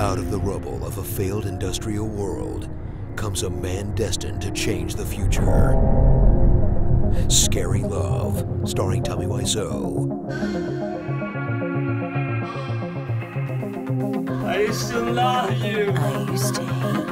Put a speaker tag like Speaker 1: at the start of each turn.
Speaker 1: Out of the rubble of a failed industrial world comes a man destined to change the future. Scary Love, starring Tommy Wiseau.
Speaker 2: I used to love you.
Speaker 3: I used to hate you.